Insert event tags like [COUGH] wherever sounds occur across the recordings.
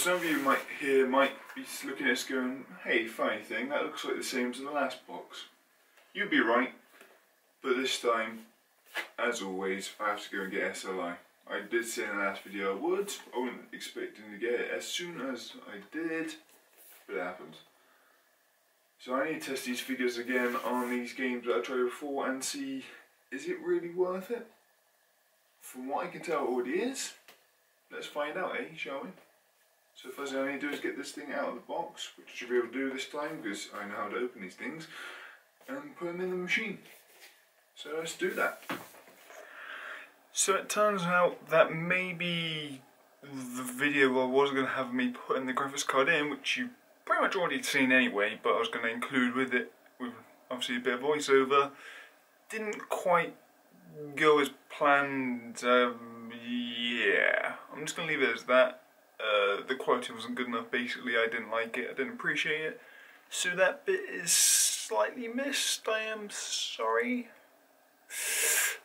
some of you might here might be looking at this going, hey, funny thing, that looks like the same as the last box. You'd be right, but this time, as always, I have to go and get SLI. I did say in the last video I would, I wasn't expecting to get it as soon as I did, but it happened. So I need to test these figures again on these games that I tried before and see, is it really worth it? From what I can tell, it already is. Let's find out, eh, shall we? So first thing I need to do is get this thing out of the box, which I should be able to do this time because I know how to open these things, and put them in the machine. So let's do that. So it turns out that maybe the video I was going to have me putting the graphics card in, which you pretty much already seen anyway, but I was going to include with it, with obviously a bit of voiceover, didn't quite go as planned. Um, yeah, I'm just going to leave it as that. The quality wasn't good enough, basically I didn't like it, I didn't appreciate it. So that bit is slightly missed, I am sorry.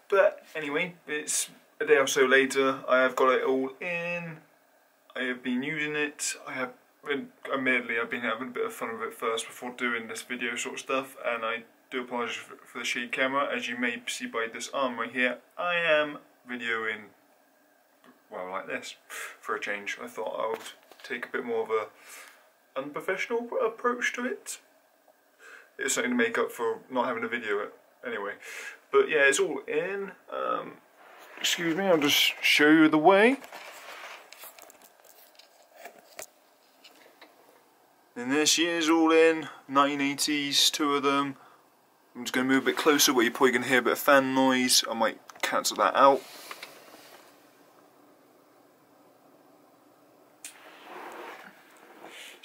But anyway, it's a day or so later, I have got it all in, I have been using it, I have, admittedly I've been having a bit of fun with it first before doing this video sort of stuff, and I do apologise for the shade camera, as you may see by this arm right here, I am videoing, well like this, for a change. I thought I would take a bit more of a unprofessional approach to it. It's something to make up for not having a video anyway. But yeah, it's all in. Um, excuse me, I'll just show you the way. And this year's all in, 1980s, two of them. I'm just going to move a bit closer where you're probably going to hear a bit of fan noise. I might cancel that out.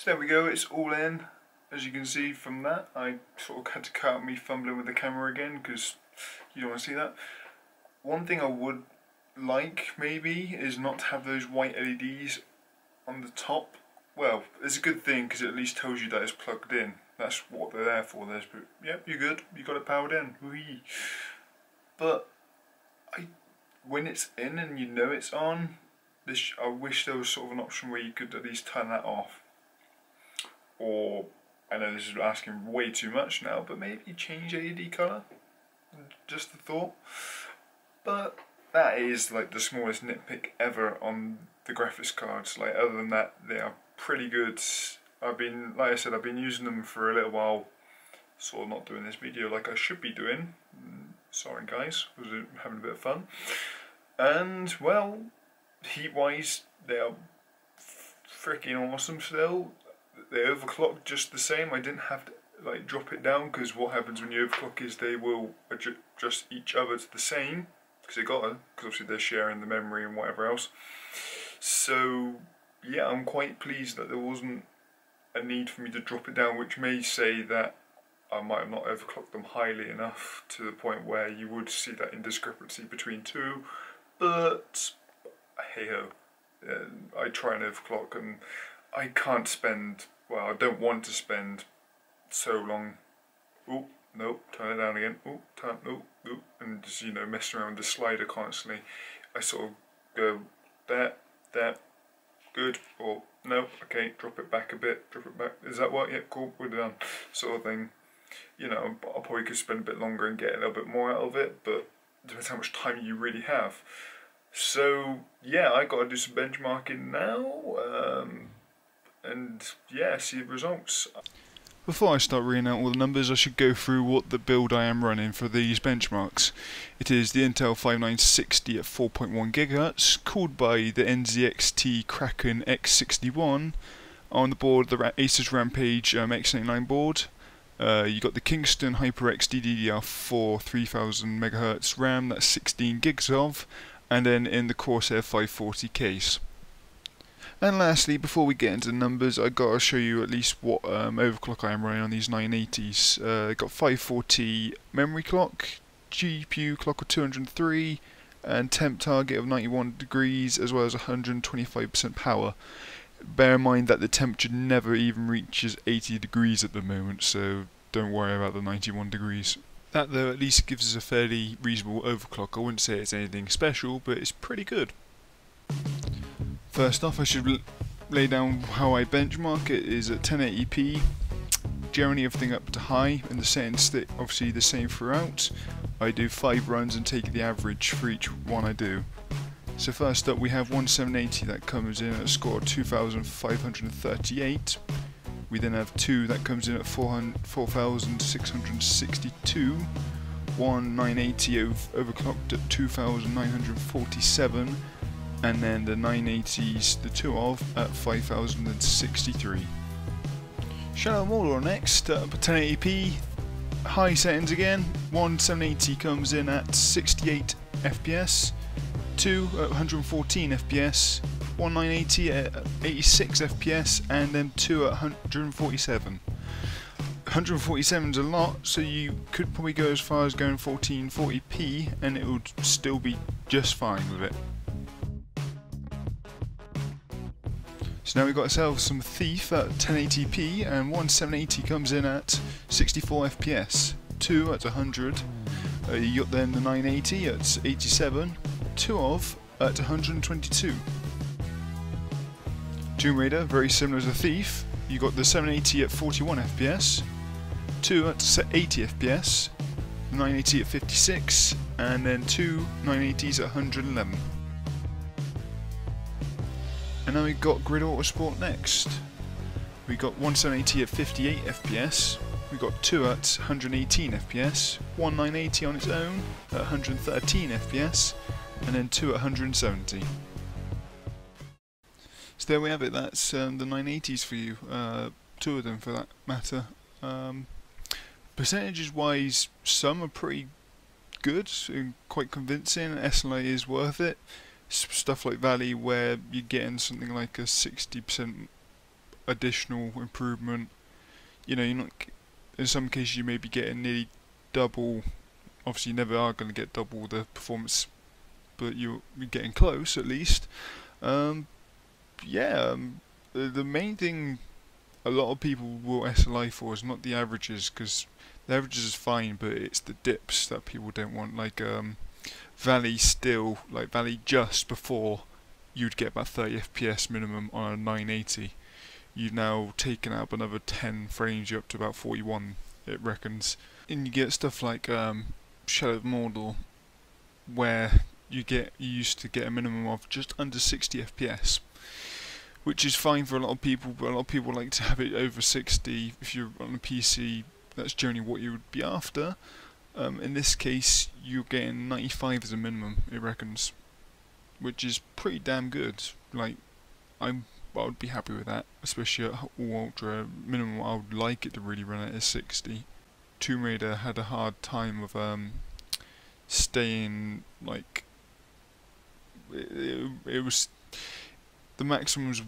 So there we go, it's all in. As you can see from that, I sort of had to cut me fumbling with the camera again because you don't want to see that. One thing I would like maybe is not to have those white LEDs on the top. Well, it's a good thing because it at least tells you that it's plugged in. That's what they're there for. There's, yep, you're good. You got it powered in. Whee. But I, when it's in and you know it's on, this I wish there was sort of an option where you could at least turn that off. Or I know this is asking way too much now, but maybe change LED colour. Just a thought. But that is like the smallest nitpick ever on the graphics cards. Like other than that, they are pretty good. I've been, like I said, I've been using them for a little while. Sort not doing this video like I should be doing. Sorry guys, was having a bit of fun. And well, heat-wise, they are freaking awesome still. They overclock just the same. I didn't have to like drop it down because what happens when you overclock is they will adjust each other to the same because they got to because obviously they're sharing the memory and whatever else. So yeah, I'm quite pleased that there wasn't a need for me to drop it down, which may say that I might have not overclocked them highly enough to the point where you would see that indiscrepancy between two, but hey ho, uh, I try and overclock and I can't spend, well I don't want to spend so long, oh nope, turn it down again, oh turn, oh, oh, and just you know messing around with the slider constantly, I sort of go there, there, good, or no, okay, drop it back a bit, drop it back, is that what, yeah, cool, we're done, sort of thing. You know, I probably could spend a bit longer and get a little bit more out of it, but depends how much time you really have. So, yeah, I got to do some benchmarking now, um, and yeah, see the results. Before I start reading out all the numbers, I should go through what the build I am running for these benchmarks. It is the Intel 5960 at 4.1 GHz, cooled by the NZXT Kraken X61. On the board, the Asus Rampage um, X99 board. Uh, you got the Kingston HyperX DDR4 3000 MHz RAM, that's 16 gigs of, and then in the Corsair 540 case. And lastly, before we get into the numbers, I gotta show you at least what um, overclock I am running on these 980s. Uh, got 540 memory clock, GPU clock of 203, and temp target of 91 degrees, as well as 125% power. Bear in mind that the temperature never even reaches 80 degrees at the moment, so don't worry about the 91 degrees. That though at least gives us a fairly reasonable overclock. I wouldn't say it's anything special, but it's pretty good. First off, I should lay down how I benchmark it is at 1080p. Generally everything up to high in the sense that obviously the same throughout. I do 5 runs and take the average for each one I do. So first up we have 1780 that comes in at a score of 2538. We then have two that comes in at 4662. One 980 overclocked at 2947 and then the 980s, the two of, at 5063. Shadow Mordor next, uh, 1080p, high settings again, one 780 comes in at 68 FPS, two at 114 FPS, one 980 at 86 FPS, and then two at 147. 147 is a lot, so you could probably go as far as going 1440p and it would still be just fine with it. So now we've got ourselves some Thief at 1080p and one 780 comes in at 64 FPS, two at 100, uh, you got then the 980 at 87, two of at 122. Tomb Raider, very similar to Thief, you got the 780 at 41 FPS, two at 80 FPS, 980 at 56, and then two 980s at 111. And now we've got Grid Autosport next. We got one 780 at 58 FPS, we got two at 118 FPS, one 980 on its own at 113 FPS, and then two at 170. So there we have it, that's um, the 980s for you, uh, two of them for that matter. Um, percentages wise, some are pretty good and quite convincing, SLI is worth it stuff like Valley where you're getting something like a 60% additional improvement. You know, you're not. In some cases, you may be getting nearly double. Obviously, you never are going to get double the performance, but you're, you're getting close at least. Um, yeah, um, the, main thing a lot of people will SLI for is not the averages because the averages is fine, but it's the dips that people don't want. Like um, Valley still, like Valley just before you'd get about 30 FPS minimum on a 980. You've now taken out another 10 frames, you're up to about 41, it reckons. And you get stuff like um, Shadow of Mordor, where you get you used to get a minimum of just under 60 FPS, which is fine for a lot of people. But a lot of people like to have it over 60. If you're on a PC, that's generally what you would be after. Um, in this case, you're getting 95 as a minimum, it reckons, which is pretty damn good. Like, I'm, I would be happy with that, especially at all ultra minimum. I would like it to really run at a 60. Tomb Raider had a hard time of um, staying like it, it, it was the maximums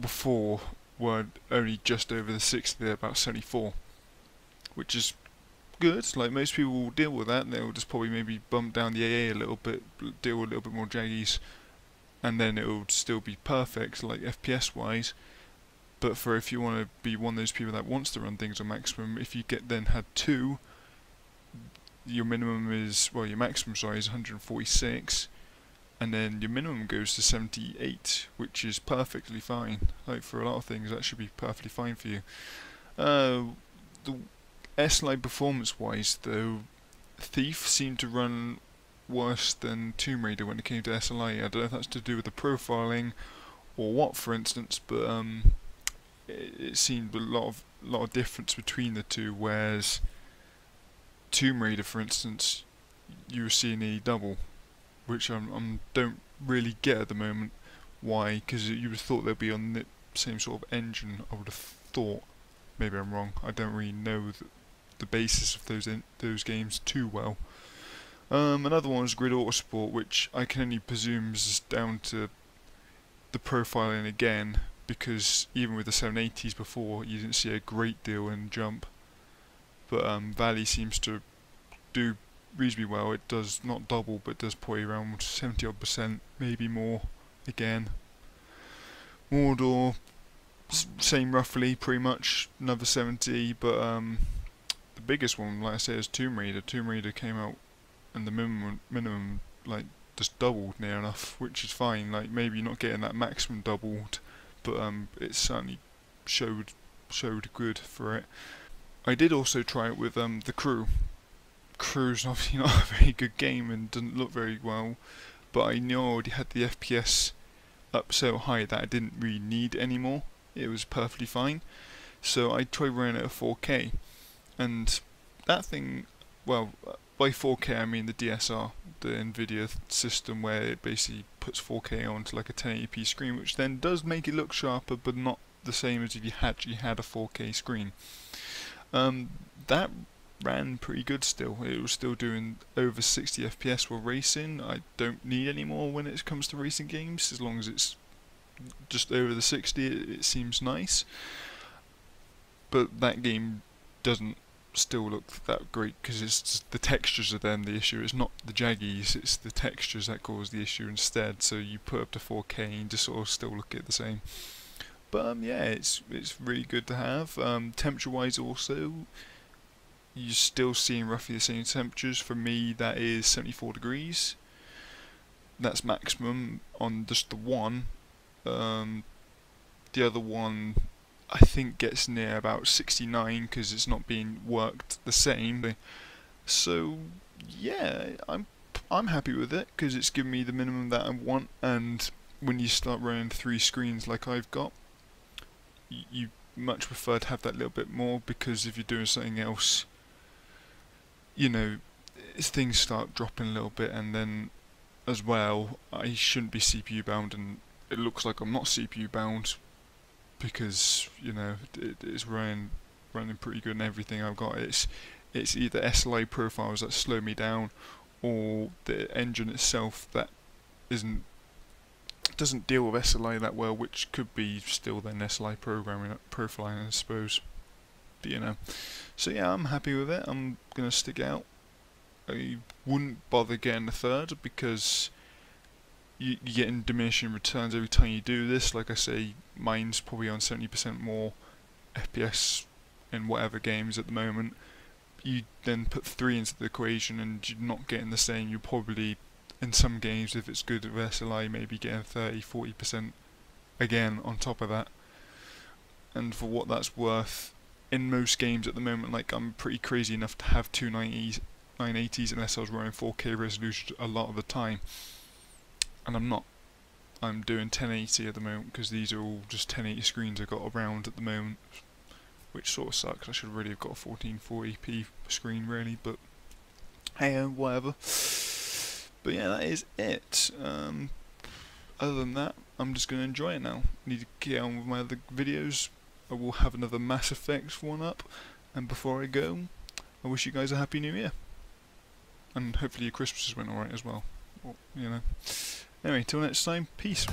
before were only just over the 60, they're about 74, which is good. Like most people will deal with that, they'll just probably maybe bump down the AA a little bit, deal with a little bit more jaggies, and then it'll still be perfect, like FPS wise. But for if you want to be one of those people that wants to run things on maximum, if you get then had two, your minimum is well, your maximum sorry is 146, and then your minimum goes to 78, which is perfectly fine. Like for a lot of things, that should be perfectly fine for you. Uh, the SLI performance wise though, Thief seemed to run worse than Tomb Raider when it came to SLI. I don't know if that's to do with the profiling or what for instance, but um, it, it, seemed a lot of lot of difference between the two, whereas Tomb Raider for instance, you were seeing a double, which I am don't really get at the moment. Why? Because you would have thought they'd be on the same sort of engine, I would have thought. Maybe I'm wrong. I don't really know the basis of those those games too well. Um, another one was Grid Autosport, which I can only presume is down to the profiling again, because even with the 780s before, you didn't see a great deal in jump. But um, Valley seems to do reasonably well. It does not double, but does probably around 70 odd percent, maybe more. Again, Mordor, same roughly, pretty much another 70, but um, the biggest one, like I said, is Tomb Raider. Tomb Raider came out and the minimum minimum like just doubled near enough, which is fine. Like maybe not getting that maximum doubled but um, it certainly showed showed good for it. I did also try it with um, the crew. Crew's [LAUGHS] obviously not a very good game and doesn't look very well, but I knew I already had the FPS up so high that I didn't really need any more. It was perfectly fine. So I tried running it at 4K, and that thing, well, by 4K I mean the DSR, the Nvidia system where it basically puts 4K onto like a 1080p screen, which then does make it look sharper, but not the same as if you actually had a 4K screen. Um, that ran pretty good still. It was still doing over 60 FPS while racing. I don't need any more when it comes to racing games, as long as it's just over the 60, it, it seems nice. But that game doesn't still look that great because it's the textures are then the issue. It's not the jaggies, it's the textures that cause the issue instead. So you put up to 4K and just sort of still look at the same. But um, yeah, it's it's really good to have. Um, temperature-wise, also, you're still seeing roughly the same temperatures. For me, that is 74 degrees. That's maximum on just the one. Um, the other one, I think, gets near about 69 because it's not being worked the same. So yeah, I'm I'm happy with it because it's given me the minimum that I want. And when you start running three screens like I've got, you much prefer to have that little bit more because if you're doing something else, you know, things start dropping a little bit, and then as well, I shouldn't be CPU bound, and it looks like I'm not CPU bound because you know it, it's running running pretty good and everything I've got. It's it's either SLI profiles that slow me down, or the engine itself that isn't doesn't deal with SLI that well, which could be still then SLI programming profiling, I suppose. You know, so yeah, I'm happy with it. I'm gonna stick out. I wouldn't bother getting a third because you, you're getting diminishing returns every time you do this. Like I say, mine's probably on 70% more FPS in whatever games at the moment. You then put three into the equation and you're not getting the same. You're probably in some games, if it's good with SLI, maybe getting 30 40% again on top of that. And for what that's worth, in most games at the moment, like I'm pretty crazy enough to have two 90s, 980s unless I was running 4K resolution a lot of the time. And I'm not. I'm doing 1080 at the moment because these are all just 1080 screens I've got around at the moment, which sort of sucks. I should really have got a 1440p screen really, but hey, whatever. But yeah, that is it. Um, other than that, I'm just going to enjoy it now. Need to get on with my other videos. I will have another Mass Effect one up. And before I go, I wish you guys a Happy New Year. And hopefully your Christmases went alright as well. well. You know. Anyway, till next time, peace.